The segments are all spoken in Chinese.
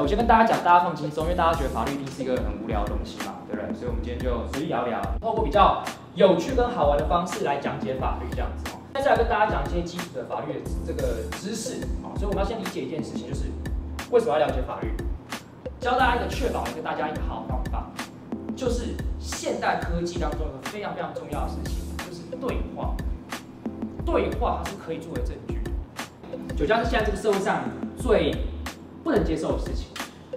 我先跟大家讲，大家放轻松，因为大家觉得法律一定是一个很无聊的东西嘛，对不对？所以我们今天就随意聊聊，透过比较有趣跟好玩的方式来讲解法律这样子哦。接下来跟大家讲一些基础的法律的这个知识啊，所以我们要先理解一件事情，就是为什么要了解法律？教大家一个确保一个大家一个好方法，就是现代科技当中一个非常非常重要的事情，就是对话。对话它是可以作为证据的。酒驾是现在这个社会上最不能接受的事情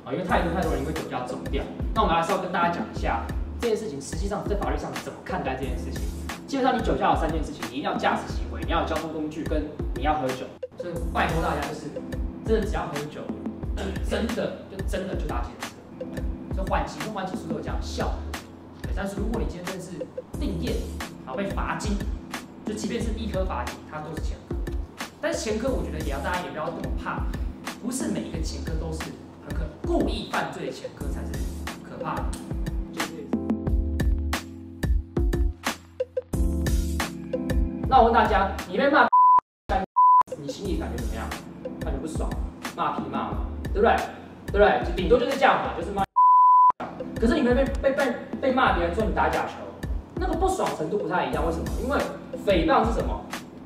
啊，因为太多太多人因为酒驾走掉。那我们还是要跟大家讲一下这件事情，实际上在法律上怎么看待这件事情。基本上你酒驾有三件事情，你一定要驾驶行为，你要有交通工具，跟你要喝酒。所以拜托大家就是，真的只要喝酒，就真的就真的就搭检车。所以缓刑跟缓起诉都有这样效果。但是如果你今天真的是定验，然后被罚金，就即便是一颗罚金，它都是前科。但是前科我觉得也要大家也不要那么怕，不是每一个前科都是很可故意犯罪的前科才是可怕的。那我问大家，你被骂，你心里感觉怎么样？感觉不爽，骂屁骂嘛，对不对？对不对？顶多就是这样嘛，就是骂。可是你们被被被被骂别人说你打假球，那个不爽程度不太一样，为什么？因为诽谤是什么？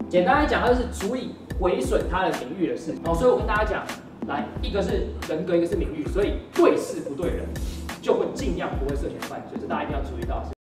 简单来讲，它就是足以毁损他的名誉的事。哦，所以我跟大家讲，来，一个是人格，一个是名誉，所以对事不对人，就会尽量不会涉嫌犯罪，这大家一定要注意到。